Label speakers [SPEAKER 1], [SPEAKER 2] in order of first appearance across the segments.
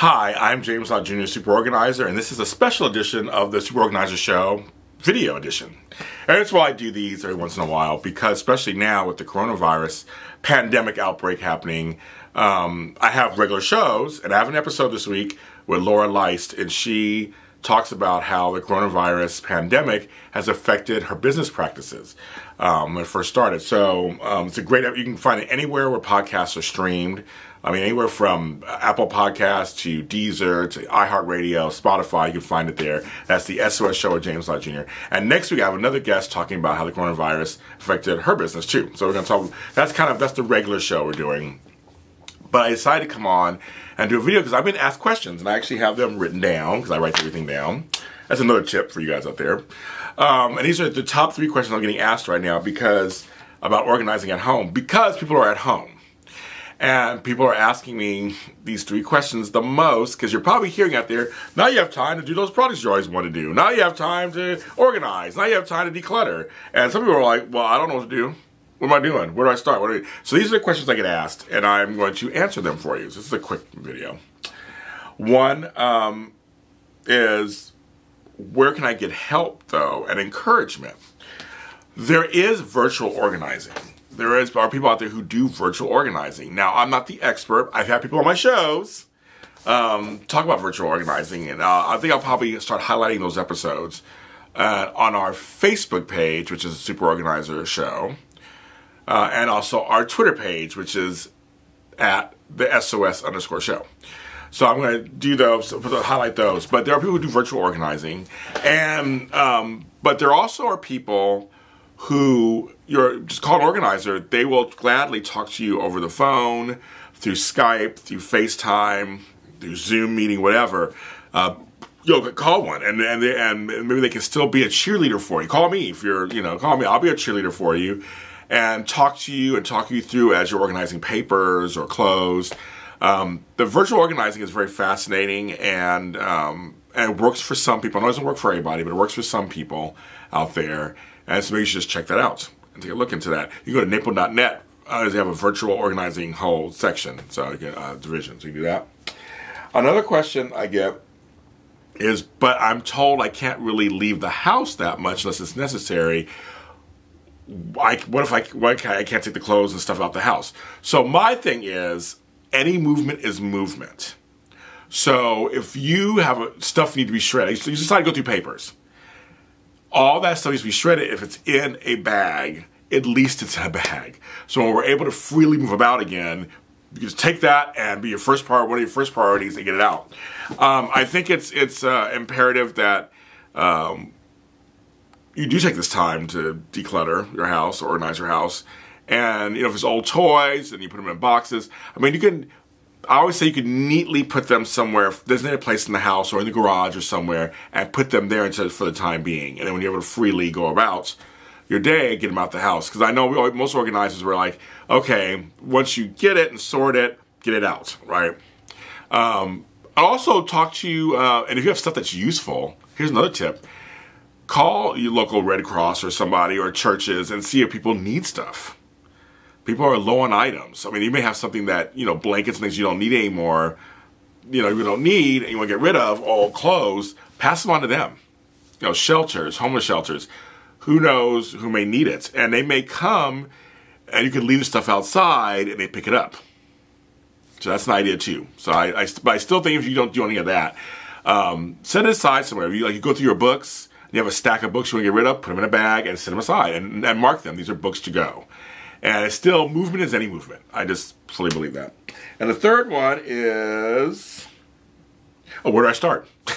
[SPEAKER 1] Hi, I'm James Lott Jr., Super Organizer, and this is a special edition of the Super Organizer Show video edition. And that's why I do these every once in a while, because especially now with the coronavirus pandemic outbreak happening, um, I have regular shows, and I have an episode this week with Laura Leist, and she talks about how the coronavirus pandemic has affected her business practices um, when it first started. So um, it's a great, you can find it anywhere where podcasts are streamed. I mean, anywhere from Apple Podcasts to Deezer to iHeartRadio, Spotify, you can find it there. That's the SOS Show with James Lott Jr. And next week, I have another guest talking about how the coronavirus affected her business too. So we're going to talk, that's kind of, that's the regular show we're doing. But I decided to come on and do a video because I've been asked questions and I actually have them written down because I write everything down. That's another tip for you guys out there. Um, and these are the top three questions I'm getting asked right now because about organizing at home because people are at home. And people are asking me these three questions the most because you're probably hearing out there, now you have time to do those projects you always want to do. Now you have time to organize. Now you have time to declutter. And some people are like, well, I don't know what to do. What am I doing? Where do I start? So these are the questions I get asked, and I'm going to answer them for you. This is a quick video. One um, is, where can I get help, though, and encouragement? There is virtual organizing there is are people out there who do virtual organizing. Now, I'm not the expert. I've had people on my shows um, talk about virtual organizing, and uh, I think I'll probably start highlighting those episodes uh, on our Facebook page, which is a Super Organizer Show, uh, and also our Twitter page, which is at the SOS underscore show. So I'm going to do those, highlight those. But there are people who do virtual organizing, and um, but there also are people who you're just call an organizer, they will gladly talk to you over the phone, through Skype, through FaceTime, through Zoom meeting, whatever. Uh, you'll call one, and and they, and maybe they can still be a cheerleader for you. Call me if you're, you know, call me. I'll be a cheerleader for you, and talk to you and talk you through as you're organizing papers or clothes. Um, the virtual organizing is very fascinating and um, and it works for some people. It doesn't work for everybody, but it works for some people out there. And so maybe you should just check that out and take a look into that. You go to NAPO.net, uh, they have a virtual organizing whole section, so you get uh, division, so you can do that. Another question I get is, but I'm told I can't really leave the house that much unless it's necessary. I, what if I, I can't take the clothes and stuff out the house? So my thing is, any movement is movement. So if you have a, stuff need to be shredded, you decide to go through papers all that stuff needs to be shredded if it's in a bag. At least it's in a bag. So when we're able to freely move about again, you just take that and be your first part, one of your first priorities, and get it out. Um, I think it's it's uh, imperative that um, you do take this time to declutter your house, organize your house, and you know if it's old toys and you put them in boxes. I mean, you can I always say you can neatly put them somewhere, designated place in the house or in the garage or somewhere, and put them there until for the time being. And then when you're able to freely go about your day, get them out the house. Because I know we, most organizers were like, okay, once you get it and sort it, get it out, right? Um, I'll also talk to you, uh, and if you have stuff that's useful, here's another tip. Call your local Red Cross or somebody or churches and see if people need stuff people are low on items. I mean, you may have something that, you know, blankets and things you don't need anymore, you know, you don't need and you want to get rid of, all clothes, pass them on to them. You know, shelters, homeless shelters. Who knows who may need it? And they may come and you can leave the stuff outside and they pick it up. So that's an idea too. So I, I, but I still think if you don't do any of that, um, set it aside somewhere. You like you go through your books, you have a stack of books you want to get rid of, put them in a bag and set them aside and, and mark them. These are books to go. And still, movement is any movement. I just fully believe that. And the third one is, oh, where do I start?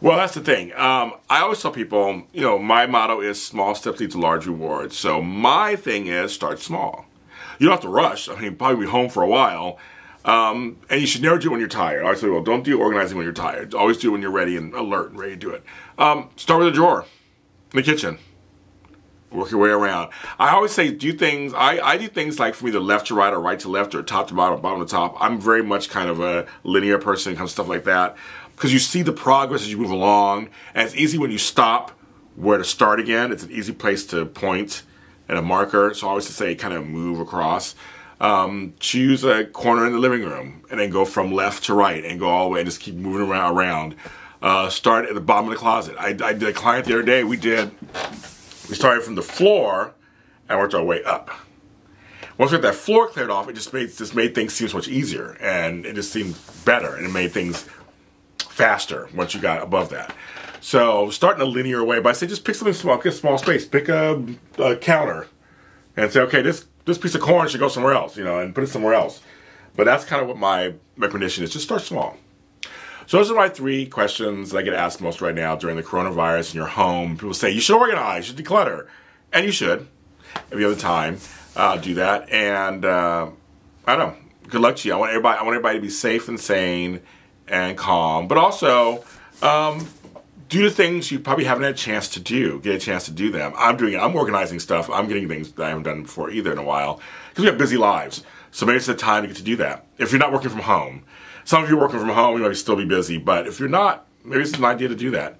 [SPEAKER 1] well, that's the thing. Um, I always tell people, you know, my motto is small steps lead to large rewards. So my thing is start small. You don't have to rush. I mean, probably be home for a while. Um, and you should never do it when you're tired. I say, well, don't do organizing when you're tired. Always do it when you're ready and alert and ready to do it. Um, start with a drawer in the kitchen work your way around. I always say do things, I, I do things like from either left to right or right to left or top to bottom, bottom to top. I'm very much kind of a linear person kind of stuff like that because you see the progress as you move along and it's easy when you stop where to start again. It's an easy place to point and a marker. So I always say kind of move across. Um, choose a corner in the living room and then go from left to right and go all the way and just keep moving around. around. Uh, start at the bottom of the closet. I, I did a client the other day. We did, we started from the floor and worked our way up. Once we got that floor cleared off, it just made just made things seem so much easier and it just seemed better and it made things faster once you got above that. So start in a linear way, but I say just pick something small, pick a small space, pick a, a counter, and say, okay, this this piece of corn should go somewhere else, you know, and put it somewhere else. But that's kind of what my recommendation is. Just start small. So those are my three questions that I get asked most right now during the coronavirus in your home. People say you should organize, you should declutter, and you should if you have the time. Uh, do that, and uh, I don't know. Good luck to you. I want everybody. I want everybody to be safe and sane and calm, but also um, do the things you probably haven't had a chance to do. Get a chance to do them. I'm doing it. I'm organizing stuff. I'm getting things that I haven't done before either in a while because we have busy lives. So maybe it's the time to get to do that. If you're not working from home, some of you are working from home, you might still be busy. But if you're not, maybe it's an idea to do that.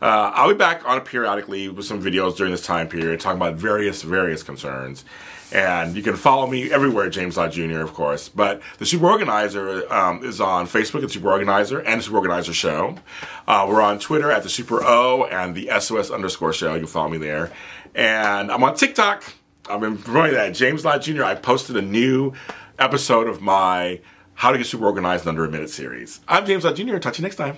[SPEAKER 1] Uh, I'll be back on periodically with some videos during this time period, talking about various, various concerns. And you can follow me everywhere, James Lott Jr., of course. But the Super Organizer um, is on Facebook at Super Organizer and the Super Organizer Show. Uh, we're on Twitter at the Super O and the SOS underscore show. You can follow me there. And I'm on TikTok. I've been promoting that. James Lott Jr., I posted a new episode of my How to Get Super Organized in Under a Minute series. I'm James Lott Jr. Talk to you next time.